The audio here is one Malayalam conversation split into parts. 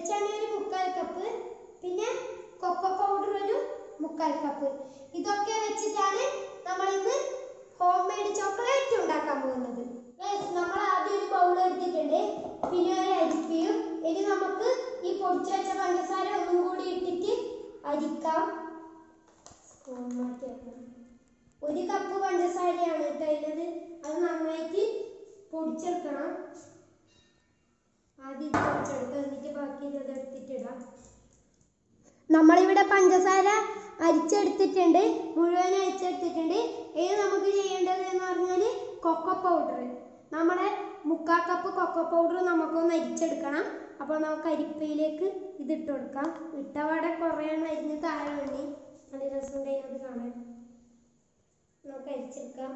വെളിച്ചെണ്ണ ഒരു മുക്കാൽ കപ്പ് പിന്നെ കൊക്കോ പൗഡർ ഒരു മുക്കാൽ കപ്പ് ഇതൊക്കെ വെച്ചിട്ടാണ് നമ്മൾ ഇന്ന് ഹോം മെയ്ഡ് ചോക്ലേറ്റ് ഉണ്ടാക്കാൻ പോകുന്നത്. നമ്മൾ ആദ്യം ഒരു ബൗൾ എടുത്തിട്ടുണ്ട്. പിന്നെ ഒരു അരിപ്പയും. ഇനി നമുക്ക് ഈ പൊടിച്ചു വെച്ച പഞ്ചസാര ഒന്നും കൂടി ഇട്ടിട്ട് അരിക്കാം. ഒരു കപ്പ് പഞ്ചസാരയാണ് ഇട്ടത്. അത് നന്നായിട്ട് പൊടിച്ചെടുക്കണം. ആദ്യം ബാക്കി നമ്മളിവിടെ പഞ്ചസാര അരിച്ചെടുത്തിട്ടുണ്ട് മുഴുവൻ അരിച്ചെടുത്തിട്ടുണ്ട്. ഇനി നമുക്ക് ചെയ്യേണ്ടത് എന്ന് പറഞ്ഞാൽ കൊക്കോ പൗഡർ നമ്മുടെ മുക്കാ കപ്പ് കൊക്കോ പൗഡർ നമുക്കൊന്ന് അരിച്ചെടുക്കണം. അപ്പോൾ നമുക്ക് അരിപ്പയിലേക്ക് ഇത് ഇട്ട് കൊടുക്കാം. ഇട്ടപാടെ കുറേ അരിഞ്ഞ് താഴെ വേണ്ടി നല്ല രസം അത് കാണാൻ. നമുക്ക് അരിച്ചെടുക്കാം.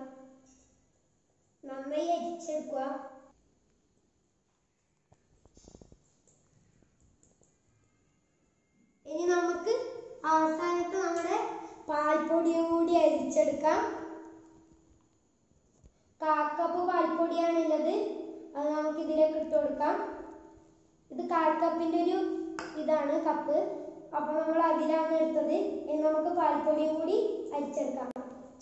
നന്നായി അരിച്ചെടുക്കുക ഇനി നമുക്ക് അവസാനത്ത് നമ്മുടെ പാൽപ്പൊടിയും കൂടി അരിച്ചെടുക്കാം കാക്കപ്പ് പാൽപ്പൊടിയാണ് ഉള്ളത് അത് നമുക്ക് ഇതിലേക്ക് ഇട്ട് കൊടുക്കാം. ഇത് കാൽ കപ്പിന്റെ ഒരു ഇതാണ് കപ്പ്. അപ്പൊ നമ്മൾ അതിലാണ് എടുത്തത്. ഇനി നമുക്ക് പാൽപ്പൊടിയും കൂടി അരിച്ചെടുക്കാം.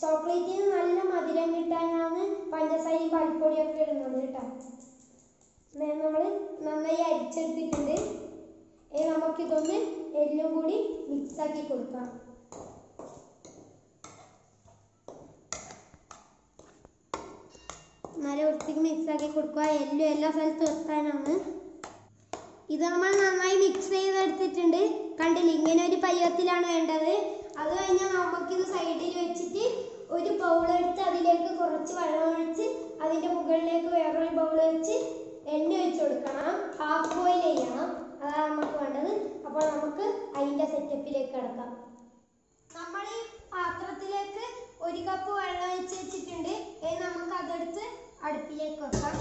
ചോക്ലേറ്റിന് നല്ല മധുരം കിട്ടാനാണ് പഞ്ചസാരയും പാൽപ്പൊടിയും ഒക്കെ ഇടുന്നത് കേട്ടോ. നമ്മൾ നന്നായി അരിച്ചെടുത്തിട്ടുണ്ട്. ഇനി നമുക്കിതൊന്ന് എല്ലാം കൂടി മിക്സ് ആക്കി കൊടുക്കാം. നല്ല വൃത്തിക്ക് മിക്സ് ആക്കി കൊടുക്കുക. എല്ലാം എല്ലാ സ്ഥലത്തും എത്താനാണ്. ഇത് നമ്മൾ നന്നായി മിക്സ് ചെയ്തെടുത്തിട്ടുണ്ട്. കണ്ടില്ലേ ഇങ്ങനെ ഒരു പയ്യത്തിലാണ് വേണ്ടത്. അത് കഴിഞ്ഞാൽ നമുക്കിത് സൈഡിൽ വെച്ചിട്ട് ഒരു ബൗൾ എടുത്ത് അതിലേക്ക് കുറച്ച് വെള്ളം ഒഴിച്ച് അതിന്റെ മുകളിലേക്ക് വേറൊരു ബൗൾ വെച്ച് എണ്ണ ഒഴിച്ച് കൊടുക്കണം. ഹാഫ് ബോയിൽ ചെയ്യണം. അതാണ് നമുക്ക് വേണ്ടത്. അപ്പോൾ നമുക്ക് അതിന്റെ സെറ്റപ്പിലേക്ക് കിടക്കാം. നമ്മൾ ഈ പാത്രത്തിലേക്ക് ഒരു കപ്പ് വെള്ളം ഒഴിച്ച് വെച്ചിട്ടുണ്ട്. അതെടുത്ത് അടുപ്പിലേക്ക് വെക്കാം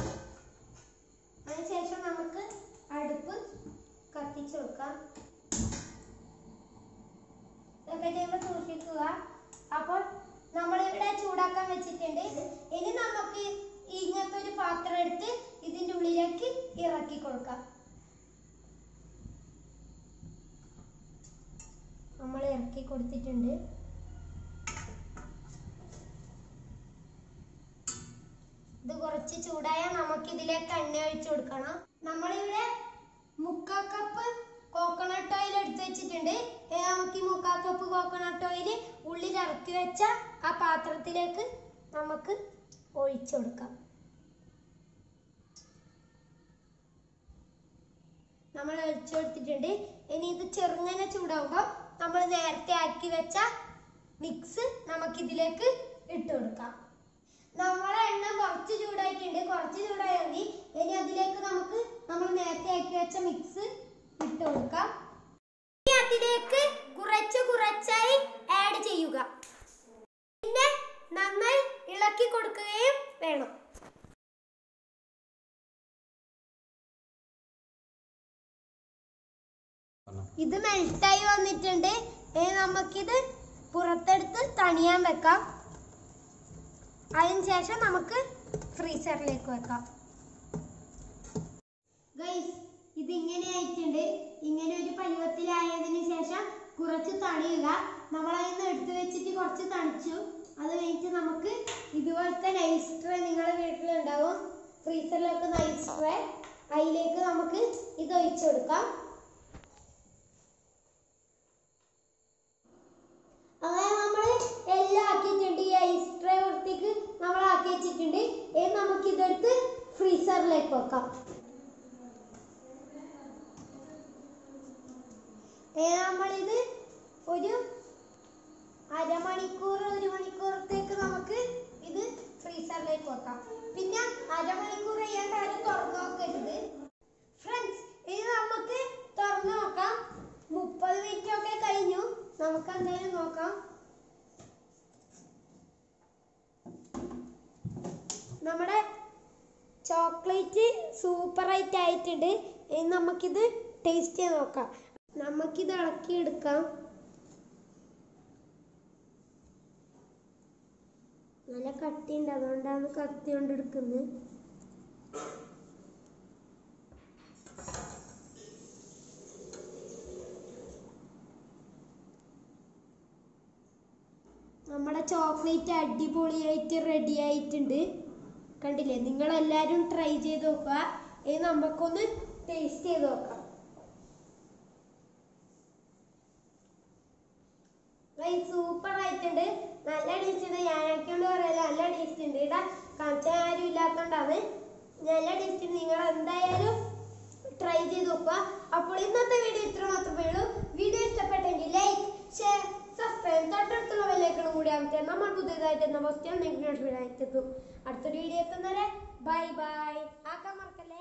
അതിനുശേഷം നമുക്ക് അടുപ്പ് കത്തിച്ച് വെക്കാം. ചെയ്യുമ്പോൾ സൂക്ഷിക്കുക. അപ്പോൾ നമ്മളിവിടെ ചൂടാക്കാൻ വെച്ചിട്ടുണ്ട്. ഇനി നമുക്ക് ഇങ്ങനത്തെ ഒരു പാത്രം എടുത്ത് ഇതിന്റെ ഉള്ളിലേക്ക് ഇറക്കി കൊടുക്കാം. നമ്മൾ ഇറക്കി കൊടുത്തിട്ടുണ്ട് ഇത് കുറച്ച് ചൂടായാൽ നമുക്ക് ഇതിലേക്ക് എണ്ണ ഒഴിച്ചു കൊടുക്കണം. നമ്മളിവിടെ മുക്കാ കപ്പ് കോക്കനട്ട് ഓയിൽ എടുത്തു വെച്ചിട്ടുണ്ട്. നമുക്ക് ഈ മുക്കാ കപ്പ് കോക്കനട്ട് ഓയിൽ ഉള്ളിൽ ഇറക്കി വെച്ച ആ പാത്രത്തിലേക്ക് നമുക്ക് ഒഴിച്ചു കൊടുക്കാം. നമ്മൾ ഒഴിച്ചു കൊടുത്തിട്ടുണ്ട്. ഇനി ഇത് ചെറുങ്ങനെ ചൂടാകുമ്പോൾ നമ്മൾ നേരത്തെ ആക്കി വെച്ച മിക്സ് നമുക്കിതിലേക്ക് ഇട്ട് കൊടുക്കാം. കുറച്ച് ചൂടായിട്ടുണ്ട്. കുറച്ച് ചൂടായാൽ മതി. ഇനി അതിലേക്ക് നമുക്ക് നമ്മൾ നേരത്തെ ആക്കി വെച്ച മിക്സ് ഇട്ട് കൊടുക്കാം. അതിലേക്ക് കുറച്ച് കുറച്ചായി ആഡ് ചെയ്യുക. പിന്നെ നന്നായി ഇളക്കി കൊടുക്കുകയും വേണം. ഇത് മെൽട്ടായി വന്നിട്ടുണ്ട്. നമുക്കിത് പുറത്തെടുത്ത് തണിയാൻ വെക്കാം. അതിനുശേഷം നമുക്ക് ഫ്രീസറിലേക്ക് വെക്കാം. ഗൈസ് ഇത് ഇങ്ങനെ ആയിട്ടുണ്ട്. ഇങ്ങനെ ഒരു പരുവത്തിലായതിനു ശേഷം കുറച്ച് തണിയുക. നമ്മൾ അതിന് എടുത്തു വെച്ചിട്ട് കുറച്ച് തണിച്ചു. അത് കഴിഞ്ഞിട്ട് നമുക്ക് ഇതുപോലത്തെ നൈസ് ട്രേ നിങ്ങളുടെ വീട്ടിലുണ്ടാവും. ഫ്രീസറിലൊക്കെ നൈസ് ട്രേ അതിലേക്ക് നമുക്ക് ഇത് ഒഴിച്ചു കൊടുക്കാം അങ്ങനെ നമ്മൾ എല്ലാം ആക്കിയിട്ടുണ്ട് ഈ ഐസ് ട്രേ വൃത്തിക്ക് നമ്മൾ ആക്കി വെച്ചിട്ടുണ്ട് ഇനി നമുക്ക് ഇതെടുത്ത് ഫ്രീസറിലേക്ക് വെക്കാം. നമ്മളിത് ഒരു അരമണിക്കൂർ ഒരു മണിക്കൂറത്തേക്ക് നമുക്ക് ഇത് ഫ്രീസറിലേക്ക് വെക്കാം. പിന്നെ അരമണിക്കൂർ ചെയ്യാണ്ട് ആരും തുറന്നു നോക്കരുത്. ഫ്രണ്ട്സ് ഇത് നമുക്ക് തുറന്നു നോക്കാം. മുപ്പത് മിനിറ്റ് ഒക്കെ കഴിഞ്ഞു. നമുക്ക് എന്തായാലും നോക്കാം. നമ്മുടെ ചോക്ലേറ്റ് സൂപ്പറായിട്ട് ആയിട്ടുണ്ട്. ഇനി നമുക്കിത് ടേസ്റ്റ് ചെയ്ത് നോക്കാം. നമുക്കിത് ഇളക്കിയെടുക്കാം. നല്ല കട്ടിയുണ്ട്. അതുകൊണ്ടാണ് കത്തി കൊണ്ട് എടുക്കുന്നത് നമ്മുടെ ചോക്ലേറ്റ് അടിപൊളിയായിട്ട് റെഡി ആയിട്ടുണ്ട്. കണ്ടില്ലേ? നിങ്ങളെല്ലാവരും ട്രൈ ചെയ്ത് നോക്കുക. ഇനി നമുക്കൊന്ന് ടേസ്റ്റ് ചെയ്ത് നോക്കാം. സൂപ്പർ ആയിട്ടുണ്ട് നല്ല ടേസ്റ്റ് ഉണ്ട്. ഞാനൊക്കെയുള്ള പറയാലോ നല്ല ടേസ്റ്റ് ഉണ്ട്. ഇടാ കാണിച്ചാൽ ആരും ഇല്ലാത്തോണ്ടാണ്. നല്ല ടേസ്റ്റ് ഉണ്ട്. നിങ്ങൾ എന്തായാലും ട്രൈ ചെയ്ത് നോക്കുക. അപ്പോൾ ഇന്നത്തെ വീഡിയോ ഇത്ര മാത്രമേ ഉള്ളൂ. പുതിയതായിട്ട് എന്ന പോസ്റ്റ് നിങ്ങൾക്ക് നോട്ടിഫിക്കേഷൻ എത്തും അടുത്തൊരു വീഡിയോ എത്തുന്നവരെ ബൈ ബൈ ആക്കാൻ മറക്കല്ലേ?